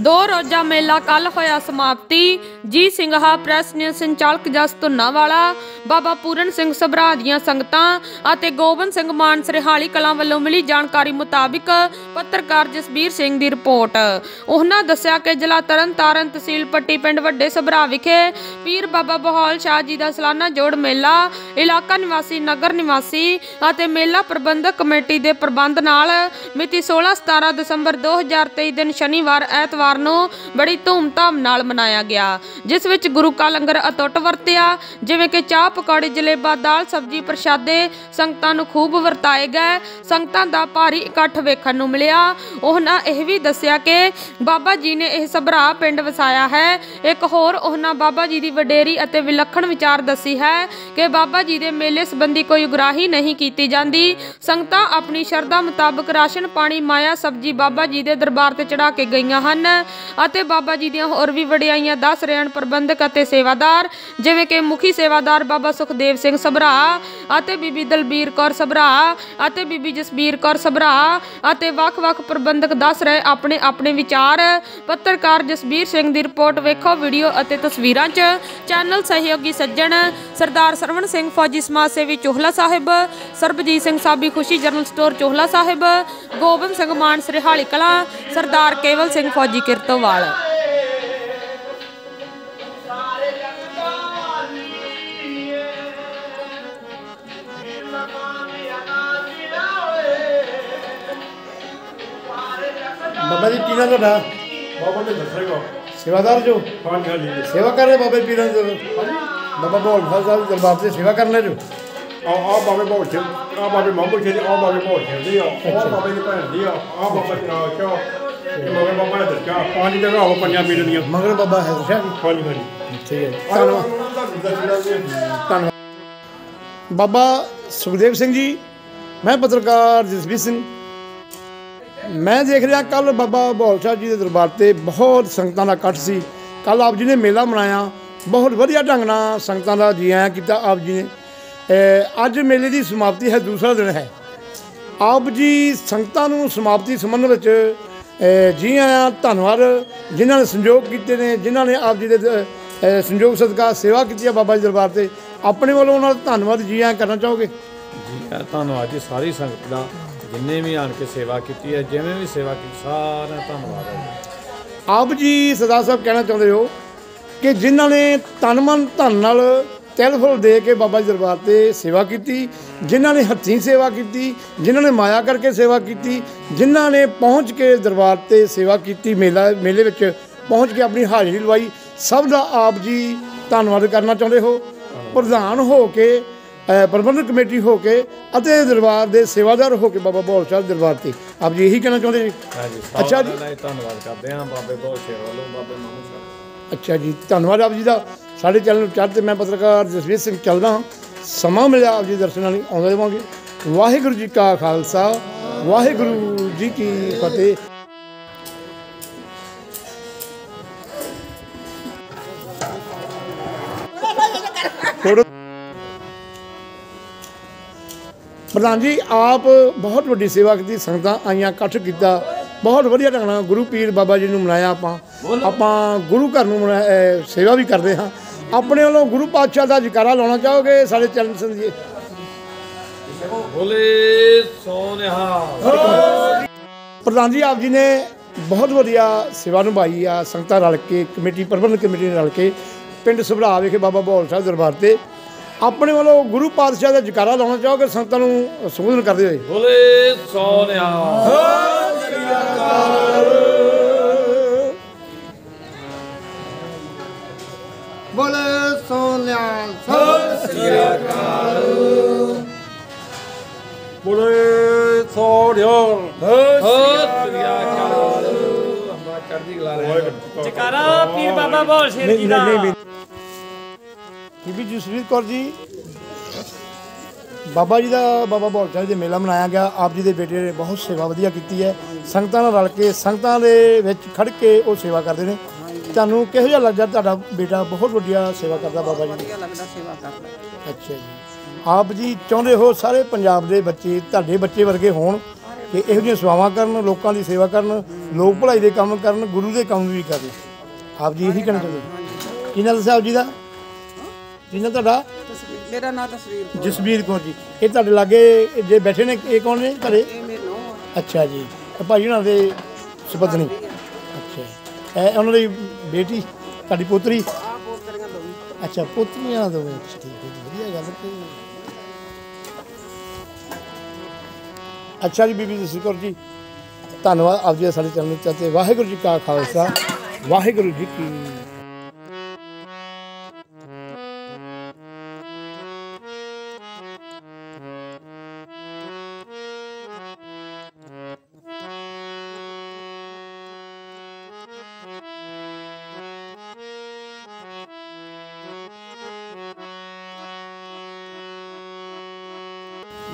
ਦੋ ਰੋਜ਼ਾ ਮੇਲਾ ਕੱਲ ਹੋਇਆ ਸਮਾਪਤੀ। ਜੀ ਸਿੰਘਾ ਪ੍ਰੈਸ ਨੇ ਸੰਚਾਲਕ ਜਸ ਧੁੰਨਾਵਾਲਾ ਬਾਬਾ ਪੂਰਨ ਸਿੰਘ ਸਭਰਾ ਦੀਆਂ ਸੰਗਤਾਂ ਅਤੇ ਗੋਬਿੰਦ ਸਿੰਘ ਮਾਨ ਸਰਹਾਲੀ ਕਲਾਂ ਵੱਲੋਂ ਮਿਲੀ ਜਾਣਕਾਰੀ ਮੁਤਾਬਿਕ ਪੱਤਰਕਾਰ ਜਸਬੀਰ ਸਿੰਘ ਦੀ ਰਿਪੋਰਟ। ਉਹਨਾਂ ਦੱਸਿਆ ਕਿ ਜ਼ਿਲ੍ਹਾ ਤਰਨਤਾਰਨ ਤਹਿਸੀਲ ਪੱਟੀ ਪਿੰਡ ਵੱਡੇ ਸਭਰਾ ਵਿਖੇ ਪੀਰ ਬਾਬਾ ਬਹਾਲ ਸ਼ਾਹ ਜੀ ਦਾ ਸਾਲਾਨਾ ਜੋੜ ਮੇਲਾ, ਇਲਾਕਾ ਨਿਵਾਸੀ, ਨਗਰ ਨਿਵਾਸੀ ਅਤੇ ਮੇਲਾ ਪ੍ਰਬੰਧਕ ਕਮੇਟੀ ਦੇ ਪ੍ਰਬੰਧ ਨਾਲ ਮਿਤੀ 16-17 ਦਸੰਬਰ 2023 ਦਿਨ ਸ਼ਨੀਵਾਰ ਐਤਵਾਰ ਨੂੰ ਬੜੀ ਧੂਮ ਧਾਮ ਨਾਲ ਮਨਾਇਆ ਗਿਆ, ਜਿਸ ਵਿੱਚ ਗੁਰੂ ਕਾ ਲੰਗਰ ਅਟੁੱਟ ਵਰਤਿਆ, ਜਿਵੇਂ ਕਿ ਚਾਹ ਪਕੌੜੇ, ਜਲੇਬਾ, ਦਾਲ, ਸਬਜੀ, ਪ੍ਰਸ਼ਾਦੇ, ਸੰਗਤਾਂ ਨੂੰ ਖੂਬ ਵਰਤਾਏ ਗਏ। ਸੰਗਤਾਂ ਦਾ ਭਾਰੀ ਇਕੱਠ ਵੇਖਣ ਨੂੰ ਮਿਲਿਆ। ਉਹਨਾਂ ਇਹ ਵੀ ਦੱਸਿਆ ਕਿ ਬਾਬਾ ਜੀ ਨੇ ਇਹ ਸਭਰਾ ਪਿੰਡ ਵਸਾਇਆ ਹੈ। ਇੱਕ ਹੋਰ ਉਹਨਾਂ ਬਾਬਾ ਜੀ ਦੀ ਵਡੇਰੀ ਅਤੇ ਵਿਲੱਖਣ ਵਿਚਾਰ ਦੱਸੀ ਹੈ ਕਿ ਬਾਬਾ ਜੀ ਦੇ ਮੇਲੇ ਸੰਬੰਧੀ ਕੋਈ ਉਗਰਾਹੀ ਨਹੀਂ ਕੀਤੀ ਜਾਂਦੀ। ਸੰਗਤਾਂ ਆਪਣੀ ਸ਼ਰਧਾ ਮੁਤਾਬਕ ਰਾਸ਼ਨ, ਪਾਣੀ, ਮਾਇਆ, ਸਬਜੀ ਬਾਬਾ ਜੀ ਦੇ ਦਰਬਾਰ ਤੇ ਚੜਾ ਕੇ ਗਈਆਂ ਹਨ। ਅਤੇ ਬਾਬਾ ਜੀ ਦੀਆਂ ਹੋਰ ਵੀ ਵਡਿਆਈਆਂ, ਦੱਸ ਰਹੇ ਹਨ ਪ੍ਰਬੰਧਕ ਅਤੇ ਸੇਵਾਦਾਰ, ਜਿਵੇਂ ਕਿ ਮੁਖੀ ਸੇਵਾਦਾਰ ਬਾਬਾ ਸੁਖਦੇਵ ਸਿੰਘ ਸਭਰਾ ਅਤੇ ਬੀਬੀ ਦਲਬੀਰ ਕੌਰ ਸਭਰਾ ਅਤੇ ਬੀਬੀ ਜਸਬੀਰ ਕੌਰ ਸਭਰਾ ਅਤੇ ਵੱਖ-ਵੱਖ ਪ੍ਰਬੰਧਕ ਦੱਸ ਰਹੇ ਆਪਣੇ ਆਪਣੇ ਵਿਚਾਰ, ਪੱਤਰਕਾਰ ਜਸਬੀਰ ਸਿੰਘ ਦੀ ਰਿਪੋਰਟ ਵੇਖੋ, ਵੀਡੀਓ ਅਤੇ ਤਸਵੀਰਾਂ 'ਚ ਚੈਨਲ ਸਹਿਯੋਗੀ ਸੱਜਣ ਸਰਦਾਰ ਸਰਵਣ ਸਿੰਘ ਫੌਜੀ ਸਮਾਜ ਸੇਵੀ ਚੋਹਲਾ ਸਾਹਿਬ, ਸਰਬਜੀਤ ਸਿੰਘ ਸਾਬੀ ਖੁਸ਼ੀ ਜਨਰਲ ਸਟੋਰ ਚੋਹਲਾ ਸਾਹਿਬ, ਗੋਬਿੰਦ ਸਿੰਘ ਮਾਨ ਸਰਹਾਲੀ ਕਲਾਂ, ਸਰਦਾਰ ਕੇਵਲ ਸਿੰਘ ਫੌਜੀ ਕਿਰਤੋਵਾਲ ਬਾਬਾ ਜੀ ਕੀ ਨਾਮ ਤੁਹਾਡਾ ਬਾਬਾ ਨੇ ਦੱਸੇਗਾ ਸੇਵਾਦਾਰ ਜੋ ਹਾਂਜੀ ਹਾਂਜੀ ਸੇਵਾ ਕਰ ਰਹੇ ਬਾਬੇ ਪੀਰਾਂ ਦੇ ਬਾਬਾ ਬੋਲ ਸਾਹਿਬ ਸਾਹਿਬ ਦਰਬਾਰ ਤੇ ਸੇਵਾ ਕਰਨ ਲੈ ਜੋ ਆ ਆ ਬਾਬੇ ਬਹੁਤ ਚ ਆ ਬਾਬੇ ਮਾਮੂ ਜੀ ਆ ਬਾਬੇ ਬਹੁਤ ਚੰਦੀ ਆ ਆ ਬਾਬੇ ਦੀ ਭੈਣ ਦੀ ਆ ਆ ਬਾਬਾ ਚਾ ਚਾ ਮਗਰ ਬਾਬਾ ਨੇ ਦੱਸਿਆ ਪੰਜ ਜਗ੍ਹਾ ਹੋ ਪੰਜਾਂ ਮੀਲ ਦੀਆਂ। ਮਗਰ ਬਾਬਾ ਹੈ ਜੀ ਹਾਂਜੀ ਹਾਂਜੀ। ਠੀਕ ਹੈ। ਧੰਨਵਾਦ। ਧੰਨਵਾਦ। ਬਾਬਾ ਸੁਖਦੇਵ ਸਿੰਘ ਜੀ ਮੈਂ ਪੱਤਰਕਾਰ ਜਸਬੀਰ ਸਿੰਘ। ਮੈਂ ਦੇਖ ਰਿਹਾ ਕੱਲ ਬਾਬਾ ਬਹੌਲ ਸਾਹਿਬ ਜੀ ਦੇ ਦਰਬਾਰ ਤੇ ਬਹੁਤ ਸੰਗਤਾਂ ਦਾ ਇਕੱਠ ਸੀ। ਕੱਲ ਆਪ ਜੀ ਨੇ ਮੇਲਾ ਮਨਾਇਆ। ਬਹੁਤ ਵਧੀਆ ਢੰਗ ਨਾਲ ਸੰਗਤਾਂ ਦਾ ਜੀ ਆਇਆਂ ਕੀਤਾ ਆਪ ਜੀ ਨੇ। ਅੱਜ ਮੇਲੇ ਦੀ ਸਮਾਪਤੀ ਹੈ ਦੂਸਰਾ ਦਿਨ ਹੈ। ਆਪ ਜੀ ਸੰਗਤਾਂ ਨੂੰ ਸਮਾਪਤੀ ਸੰਬੰਧ ਵਿੱਚ ਜੀ ਆਇਆਂ ਧੰਨਵਾਦ ਜਿਨ੍ਹਾਂ ਨੇ ਸੰਯੋਗ ਕੀਤੇ ਨੇ ਜਿਨ੍ਹਾਂ ਨੇ ਆਪ ਜੀ ਦੇ ਸੰਯੋਗ ਸਦਕਾ ਸੇਵਾ ਕੀਤੀ ਹੈ ਬਾਬਾ ਜੀ ਦਰਬਾਰ ਤੇ। ਆਪਣੇ ਵੱਲੋਂ ਉਹਨਾਂ ਦਾ ਧੰਨਵਾਦ ਜੀ ਆਇਆਂ ਕਰਨਾ ਚਾਹੋਗੇ? ਜੀ ਧੰਨਵਾਦ ਜੀ ਸਾਰੀ ਸੰਗਤ ਦਾ ਜਿੰਨੇ ਵੀ ਆਣ ਕੇ ਸੇਵਾ ਕੀਤੀ ਹੈ ਜਿਵੇਂ ਵੀ ਸੇਵਾ ਕੀਤੀ ਸਾਰਿਆਂ ਦਾ ਧੰਨਵਾਦ ਹੈ ਆਪ ਜੀ ਸਰਦਾਰ ਸਾਹਿਬ ਕਹਿਣਾ ਚਾਹੁੰਦੇ ਹੋ ਕਿ ਜਿਨ੍ਹਾਂ ਨੇ ਤਨ ਮਨ ਧਨ ਨਾਲ ਤਿਲ ਫੁੱਲ ਦੇ ਕੇ ਬਾਬਾ ਜੀ ਦਰਬਾਰ ਤੇ ਸੇਵਾ ਕੀਤੀ ਜਿਨ੍ਹਾਂ ਨੇ ਹੱਥੀਂ ਸੇਵਾ ਕੀਤੀ ਜਿਨ੍ਹਾਂ ਨੇ ਮਾਇਆ ਕਰਕੇ ਸੇਵਾ ਕੀਤੀ ਜਿਨ੍ਹਾਂ ਨੇ ਪਹੁੰਚ ਕੇ ਦਰਬਾਰ ਤੇ ਸੇਵਾ ਕੀਤੀ ਮੇਲਾ ਮੇਲੇ ਵਿੱਚ ਪਹੁੰਚ ਕੇ ਆਪਣੀ ਹਾਜ਼ਰੀ ਲਵਾਈ। ਸਭ ਦਾ ਆਪ ਜੀ ਧੰਨਵਾਦ ਕਰਨਾ ਚਾਹੁੰਦੇ ਹੋ। ਪ੍ਰਧਾਨ ਹੋ ਕੇ ਪ੍ਰਬੰਧਕ ਕਮੇਟੀ ਹੋ ਕੇ ਅਤੇ ਦਰਬਾਰ ਦੇ ਸੇਵਾਦਾਰ ਹੋ ਕੇ ਬਾਬਾ ਬੋਲ ਸਾਹਿਬ ਦਰਬਾਰ ਤੇ। ਆਪ ਜੀ ਇਹੀ ਕਹਿਣਾ ਚਾਹੁੰਦੇ ਜੀ? ਹਾਂਜੀ ਅੱਛਾ ਜੀ। ਧੰਨਵਾਦ ਕਰਦੇ ਹਾਂ। ਬਾਬੇ ਬਹੁਤ ਸ਼ੇਰ ਵੱਲੋਂ ਬਾਬੇ ਮਾਮੂ ਸਾਹਿਬ। ਅੱਛਾ ਜੀ, ਧੰਨਵਾਦ ਆਪ ਜੀ ਦਾ। ਸਾਡੇ ਚੈਨਲ ਨੂੰ ਚੜ੍ਹ ਤੇ ਮੈਂ ਪੱਤਰਕਾਰ ਜਸਵੀਰ ਸਿੰਘ ਚੱਲਦਾ ਹਾਂ। ਸਮਾਂ ਮਿਲਿਆ ਆਪ ਜੀ ਦਰਸ਼ਨਾਂ ਲਈ ਆਉਂਦੇ ਰਹਾਂਗੇ ਵਾਹਿਗੁਰੂ ਜੀ ਕਾ ਖਾਲਸਾ, ਵਾਹਿਗੁਰੂ ਜੀ ਕੀ ਫਤਿਹ। ਪ੍ਰਧਾਨ ਜੀ, ਆਪ ਬਹੁਤ ਵੱਡੀ ਸੇਵਾ ਕੀਤੀ, ਸੰਗਤਾਂ ਆਈਆਂ, ਇਕੱਠ ਕੀਤਾ। ਬਹੁਤ ਵਧੀਆ ਢੰਗ ਨਾਲ ਗੁਰੂ ਪੀਰ ਬਾਬਾ ਜੀ ਨੂੰ ਮਨਾਇਆ ਆਪਾਂ। ਆਪਾਂ ਗੁਰੂ ਘਰ ਨੂੰ ਸੇਵਾ ਵੀ ਕਰਦੇ ਹਾਂ। ਆਪਣੇ ਵੱਲੋਂ ਗੁਰੂ ਪਾਤਸ਼ਾਹ ਦਾ ਜਕਾਰਾ ਲਾਉਣਾ ਚਾਹੋਗੇ? ਸਾਡੇ ਚਰਨ ਸਿੰਘ ਜੀ। ਸੋਨਿਹਾ ਪ੍ਰਧਾਨ ਜੀ ਆਪ ਜੀ ਨੇ ਬਹੁਤ ਵਧੀਆ ਸੇਵਾ ਨਿਭਾਈ ਆ। ਸੰਗਤਾਂ ਰਲ ਕੇ ਕਮੇਟੀ ਪ੍ਰਬੰਧਕ ਕਮੇਟੀ ਨਾਲ ਰਲ ਕੇ ਪਿੰਡ ਸੁਭਰਾ ਵਿਖੇ ਬਾਬਾ ਬੋਲ ਸਾਹਿਬ ਦਰਬਾਰ ਤੇ ਆਪਣੇ ਵੱਲੋਂ ਗੁਰੂ ਪਾਤਸ਼ਾਹ ਦਾ ਜਕਾਰਾ ਲਾਉਣਾ ਚਾਹੋਗੇ? ਸੰਗਤਾਂ ਨੂੰ ਸੰਬੋਧਨ ਕਰਦੇ ਹੋਏ। ਬੋਲੇ ਸੋਨਿਹਾ ਬੋਲੇ ਸੋਨਿਆ ਬੋਲੇ ਸੋੜਿਓ ਚੜ੍ਹਦੀ ਕਲਾ ਰਹੇ ਜਕਾਰਾ ਪੀਰ ਬਾਬਾ ਬੋਲ ਸ਼ੇਰ ਜੀ ਦਾ। ਬੀਬੀ ਜਸਵੀਰ ਕੌਰ ਜੀ ਬਾਬਾ ਜੀ ਦਾ ਬਾਬਾ ਬੋਲ ਦੇ ਮੇਲਾ ਮਨਾਇਆ ਗਿਆ। ਆਪ ਜੀ ਦੇ ਬੇਟੇ ਨੇ ਬਹੁਤ ਸੇਵਾ ਵਧੀਆ ਕੀਤੀ ਹੈ। ਸੰਗਤਾਂ ਨਾਲ ਰਲ ਕੇ ਸੰਗਤਾਂ ਦੇ ਵਿੱਚ ਖੜ ਕੇ ਉਹ ਸੇਵਾ ਕਰਦੇ ਨੇ। ਤੁਹਾਨੂੰ ਕਿਹੋ ਜਿਹਾ ਲੱਗਦਾ ਤੁਹਾਡਾ ਬੇਟਾ ਬਹੁਤ ਵਧੀਆ ਸੇਵਾ ਕਰਦਾ ਬਾਬਾ ਜੀ ਵਧੀਆ ਲੱਗਦਾ ਸੇਵਾ ਕਰਨਾ ਅੱਛਾ ਜੀ। ਆਪ ਜੀ ਚਾਹੁੰਦੇ ਹੋ ਸਾਰੇ ਪੰਜਾਬ ਦੇ ਬੱਚੇ ਤੁਹਾਡੇ ਬੱਚੇ ਵਰਗੇ ਹੋਣ ਕਿ ਇਹੋ ਜਿਹੀਆਂ ਸੇਵਾਵਾਂ ਕਰਨ ਲੋਕਾਂ ਦੀ ਸੇਵਾ ਕਰਨ ਲੋਕ ਭਲਾਈ ਦੇ ਕੰਮ ਕਰਨ ਗੁਰੂ ਦੇ ਕੰਮ ਵੀ ਕਰਨ। ਆਪ ਜੀ ਇਹੀ ਕਹਿਣਾ ਚਾਹੁੰਦੇ ਕੀ ਨਾਮ ਆਪ ਜੀ ਦਾ? ਕੀ ਨਾਮ ਤੁਹਾਡਾ? ਮੇਰਾ ਨਾਮ ਤਸਵੀਰ ਜਸਬੀਰ ਕੌਰ ਜੀ। ਇਹ ਤੁਹਾਡੇ ਲਾਗੇ ਜੇ ਬੈਠੇ ਨੇ ਇਹ ਕੌਣ ਨੇ ਘਰੇ? ਅੱਛਾ ਜੀ। ਭਾਈ ਉਹਨਾਂ ਦੇ ਸੁਪਤਨੀ। ਅੱਛਾ। ਇਹ ਉਹਨਾਂ ਦੀ ਬੇਟੀ, ਤੁਹਾਡੀ ਪੋਤਰੀ? ਅੱਛਾ, ਪੋਤਰੀਆਂ ਦੋ ਠੀਕ ਹੈ ਵਧੀਆ ਗੱਲ ਤੇ ਅੱਛਾ ਜੀ, ਬੀਬੀ ਜਸਬੀਰ ਕੌਰ ਜੀ। ਧੰਨਵਾਦ, ਆਪ ਜੀ ਸਾਡੇ ਚੈਨਲ ਤੇ ਵਾਹਿਗੁਰੂ ਜੀ ਕਾ ਖਾਲਸਾ। ਵਾਹਿਗੁਰੂ ਜੀ ਕੀ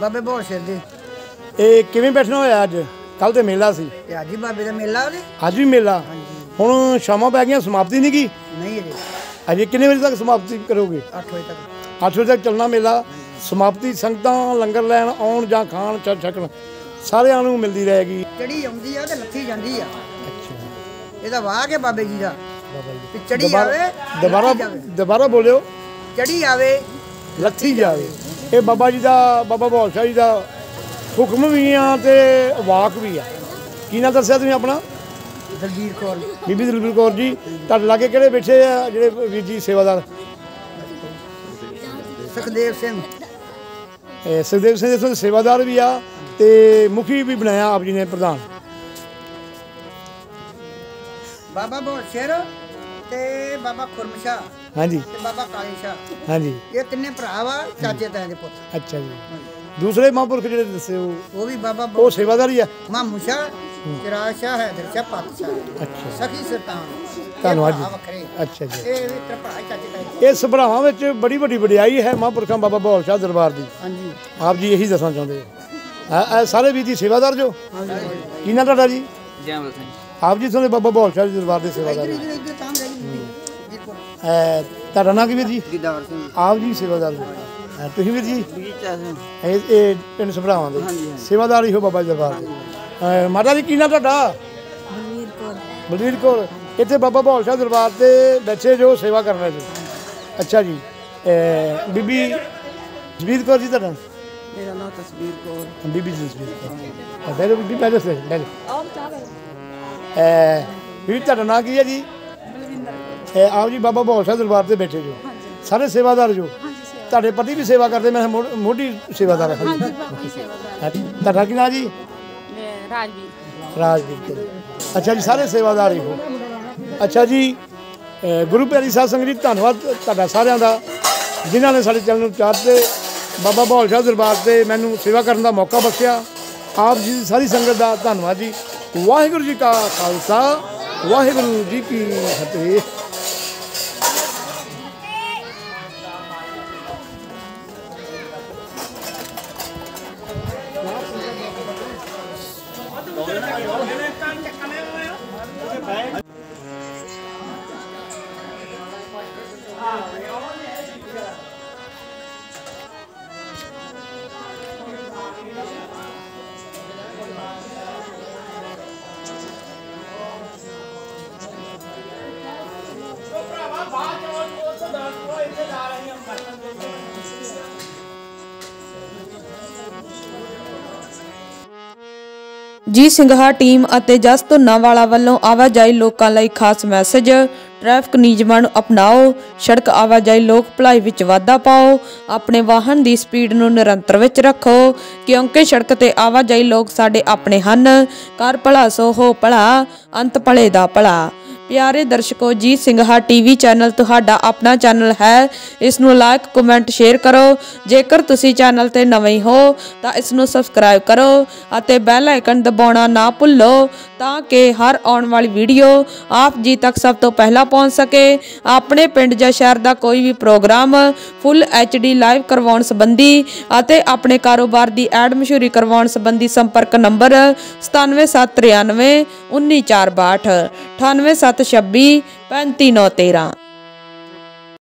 ਬਾਬੇ ਬੋਲ ਸ਼ੇਰ ਦੇ ਇਹ ਕਿਵੇਂ ਬੈਠਣਾ ਹੋਇਆ ਅੱਜ? ਕੱਲ ਤੇ ਮੇਲਾ ਸੀ। ਤੇ ਅੱਜ ਹੀ ਬਾਬੇ ਦਾ ਮੇਲਾ ਉਹਦੇ? ਅੱਜ ਵੀ ਮੇਲਾ। ਹੁਣ ਸ਼ਾਮਾਂ ਪੈ ਗਈਆਂ ਸਮਾਪਤੀ ਨਹੀਂ ਕੀ ਨਹੀਂ ਅਜੇ। ਅਜੇ ਕਿੰਨੇ ਵਜੇ ਤੱਕ ਸਮਾਪਤੀ ਕਰੋਗੇ? 8 ਵਜੇ ਤੱਕ। 8 ਵਜੇ ਤੱਕ ਚੱਲਣਾ ਮੇਲਾ। ਸਮਾਪਤੀ ਸੰਗਤਾਂ ਲੰਗਰ ਲੈਣ ਆਉਣ ਜਾਂ ਖਾਣ ਚ ਛਕਣ ਸਾਰਿਆਂ ਨੂੰ ਮਿਲਦੀ ਰਹੇਗੀ। ਚੜੀ ਆਉਂਦੀ ਆ ਤੇ ਲੱਥੀ ਜਾਂਦੀ ਆ। ਅੱਛਾ। ਇਹਦਾ ਵਾਹ ਕੇ ਬਾਬੇ ਜੀ ਦਾ। ਚੜੀ ਆਵੇ ਦੁਬਾਰਾ ਦੁਬਾਰਾ ਬੋਲਿਓ। ਚੜੀ ਆਵੇ ਲੱਥੀ ਜਾਵੇ। ਇਹ ਬਾਬਾ ਜੀ ਦਾ ਬਾਬਾ ਸ਼ਾਹ ਜੀ ਦਾ ਹੁਕਮ ਵੀ ਆ ਤੇ ਵਾਕ ਵੀ ਆ। ਕੀ ਨਾ ਦੱਸਿਆ ਤੁਸੀਂ ਆਪਣਾ? ਦਲਬੀਰ ਕੌਰ ਬੀਬੀ ਦਲਬੀਰ ਕੌਰ ਜੀ ਤੁਹਾਡੇ ਲਾਗੇ ਕਿਹੜੇ ਬੈਠੇ ਆ ਜਿਹੜੇ ਵੀਰ ਜੀ ਸੇਵਾਦਾਰ? ਸੁਖਦੇਵ ਸਿੰਘ। ਇਹ ਸੁਖਦੇਵ ਸਿੰਘ ਦੇ ਸੇਵਾਦਾਰ ਵੀ ਆ ਤੇ ਮੁਖੀ ਵੀ ਬਣਾਇਆ ਆਪ ਜੀ ਨੇ ਪ੍ਰਧਾਨ। ਬਾਬਾ ਬੋਲ ਸ਼ੇਰ। ਤੇ ਬਾਬਾ ਖੁਰਮਸ਼ਾ ਹਾਂਜੀ। ਤੇ ਬਾਬਾ ਕਾਲੇ ਸ਼ਾਹ। ਹਾਂਜੀ। ਇਹ ਤਿੰਨੇ ਭਰਾ ਵਾ ਚਾਚੇ ਤਾਏ ਦੇ ਪੁੱਤ। ਅੱਛਾ ਜੀ। ਦੂਸਰੇ ਮਹਾਂਪੁਰਖ ਜਿਹੜੇ ਦੱਸੇ ਉਹ? ਉਹ ਵੀ ਬਾਬਾ ਉਹ ਸੇਵਾਦਾਰ ਹੀ ਆ? ਮਾਮੂ ਸ਼ਾਹ ਚਿਰਾਗ ਸ਼ਾਹ ਹੈ ਦਰਸ਼ਾ ਪਤ ਸ਼ਾਹ। ਅੱਛਾ। ਸਖੀ ਸਰਤਾਨ ਧੰਨਵਾਦ ਜੀ। ਅੱਛਾ ਜੀ। ਇਹ ਵੀ ਤੇਰੇ ਭਰਾ ਚਾਚੇ ਤਾਏ ਦੇ। ਇਹ ਸਭਰਾਵਾਂ ਵਿੱਚ ਬੜੀ ਵੱਡੀ ਵਡਿਆਈ ਹੈ ਮਹਾਂਪੁਰਖਾਂ ਬਾਬਾ ਬੋਲ ਸ਼ਾਹ ਦਰਬਾਰ ਦੀ। ਹਾਂਜੀ। ਆਪ ਜੀ ਇਹੀ ਦੱਸਣਾ ਚਾਹੁੰਦੇ ਆ। ਸਾਰੇ ਵੀਰ ਜੀ ਸੇਵਾਦਾਰ ਜੋ? ਕੀ ਨਾਂ ਤੁਹਾਡਾ ਜੀ? ਜੈਮਲ ਸਿੰਘ। ਆਪ ਜੀ ਤੁਹਾਨੂੰ ਬਾਬਾ ਬੋਲ ਸ਼ਾਹ ਜੀ ਦਰਬਾਰ ਦੇ ਸੇਵਾਦਾਰ ਤੁਹਾਡਾ ਨਾਂ ਕੀ ਵੀਰ ਜੀ? ਗਿੱਦਾਵਰ ਸਿੰਘ। ਆਪ ਜੀ ਸੇਵਾਦਾਰ ਜੀ ਤੁਸੀਂ ਵੀਰ ਜੀ? ਬਗੀਚਾ ਸਿੰਘ। ਇਹ ਇਹ ਪਿੰਡ ਸਭਰਾਵਾਂ ਦੇ। ਸੇਵਾਦਾਰ ਹੀ ਹੋ ਬਾਬਾ ਜੀ ਦਰਬਾਰ ਦੇ ਮਾਤਾ ਜੀ ਕੀ ਨਾਂ ਤੁਹਾਡਾ? ਬਲਵੀਰ ਕੌਰ। ਬਲਵੀਰ ਕੌਰ। ਇੱਥੇ ਬਾਬਾ ਬੋਲ ਸ਼ਾਹ ਦਰਬਾਰ ਤੇ ਬੈਠੇ ਜੋ ਸੇਵਾ ਕਰਨ ਰਹੇ ਜੀ ਅੱਛਾ ਜੀ। ਬੀਬੀ ਜਸਵੀਰ ਕੌਰ ਜੀ ਤੁਹਾਡਾ? ਮੇਰਾ ਨਾਮ ਤਸਵੀਰ ਕੌਰ। ਬੀਬੀ ਜਸਵੀਰ ਕੌਰ। ਬੈਠੋ ਬੀਬੀ ਸੇ ਬੈਠੋ ਐ ਬੀਬੀ ਤੁਹਾਡਾ ਨਾਂ ਕੀ ਹੈ ਜੀ? ਆਪ ਜੀ ਬਾਬਾ ਬੋਲ ਸ਼ਾਹ ਦਰਬਾਰ ਤੇ ਬੈਠੇ ਜੋ। ਸਾਰੇ ਸੇਵਾਦਾਰ ਜੋ। ਤੁਹਾਡੇ ਪਤੀ ਵੀ ਸੇਵਾ ਕਰਦੇ ਮੈਂ ਮੋਢੀ ਸੇਵਾਦਾਰ ਹਾਂ ਹਾਂਜੀ ਤੁਹਾਡਾ ਕੀ ਨਾਂ ਜੀ? ਰਾਜਵੀਰ। ਰਾਜਵੀਰ। ਅੱਛਾ ਜੀ ਸਾਰੇ ਸੇਵਾਦਾਰ ਹੀ ਹੋ। ਅੱਛਾ ਜੀ ਗੁਰੂ ਪਿਆਰੀ ਸਾਧ ਸੰਗਤ ਜੀ ਧੰਨਵਾਦ ਤੁਹਾਡਾ ਸਾਰਿਆਂ ਦਾ ਜਿਨ੍ਹਾਂ ਨੇ ਸਾਡੇ ਚੈਨਲ ਨੂੰ ਚਾਰ ਤੇ ਬਾਬਾ ਬਹਾਲ ਸ਼ਾਹ ਦਰਬਾਰ ਤੇ ਮੈਨੂੰ ਸੇਵਾ ਕਰਨ ਦਾ ਮੌਕਾ ਬਖਸ਼ਿਆ। ਆਪ ਜੀ ਦੀ ਸਾਰੀ ਸੰਗਤ ਦਾ ਧੰਨਵਾਦ ਜੀ। ਵਾਹਿਗੁਰੂ ਜੀ ਕਾ ਖਾਲਸਾ ਵਾਹਿਗੁਰੂ ਜੀ ਕੀ ਫਤਿਹ। ਜੀ ਸਿੰਘਾ ਟੀਮ ਅਤੇ ਜਸ ਧੁੰਨਾਵਾਲਾ ਵੱਲੋਂ ਆਵਾਜਾਈ ਲੋਕਾਂ ਲਈ ਖਾਸ ਮੈਸੇਜ। ਟ੍ਰੈਫਿਕ ਨਿਯਮਾਂ ਨੂੰ ਅਪਣਾਓ, ਸੜਕ ਆਵਾਜਾਈ ਲੋਕ ਭਲਾਈ ਵਿੱਚ ਵਾਧਾ ਪਾਓ, ਆਪਣੇ ਵਾਹਨ ਦੀ ਸਪੀਡ ਨੂੰ ਨਿਰੰਤਰ ਵਿੱਚ ਰੱਖੋ, ਕਿਉਂਕਿ ਸੜਕ ਤੇ ਆਵਾਜਾਈ ਲੋਕ ਸਾਡੇ ਆਪਣੇ ਹਨ। ਕਰ ਭਲਾ ਸੋ ਹੋ ਭਲਾ, ਅੰਤ ਭਲੇ ਦਾ ਭਲਾ। ਪਿਆਰੇ ਦਰਸ਼ਕੋ ਜੀ ਸਿੰਘਾ ਟੀਵੀ ਚੈਨਲ ਤੁਹਾਡਾ ਆਪਣਾ ਚੈਨਲ ਹੈ। ਇਸ ਨੂੰ ਲਾਈਕ ਕਮੈਂਟ ਸ਼ੇਅਰ ਕਰੋ। ਜੇਕਰ ਤੁਸੀਂ ਚੈਨਲ ਤੇ ਨਵੇਂ ਹੋ ਤਾਂ ਇਸ ਨੂੰ ਸਬਸਕ੍ਰਾਈਬ ਕਰੋ ਅਤੇ ਬੈਲ ਆਈਕਨ ਦਬਾਉਣਾ ਨਾ ਭੁੱਲੋ ਤਾਂ ਕਿ ਹਰ ਆਉਣ ਵਾਲੀ ਵੀਡੀਓ ਆਪ ਜੀ ਤੱਕ ਸਭ ਤੋਂ ਪਹਿਲਾਂ ਪਹੁੰਚ ਸਕੇ। ਆਪਣੇ ਪਿੰਡ ਜਾਂ ਸ਼ਹਿਰ ਦਾ ਕੋਈ ਵੀ ਪ੍ਰੋਗਰਾਮ ਫੁੱਲ ਐਚਡੀ ਲਾਈਵ ਕਰਵਾਉਣ ਸੰਬੰਧੀ ਅਤੇ ਆਪਣੇ ਕਾਰੋਬਾਰ ਦੀ ਐਡ ਮਸ਼ਹੂਰੀ ਕਰਵਾਉਣ ਸੰਬੰਧੀ ਸੰਪਰਕ ਨੰਬਰ 97793 19462 98726 35913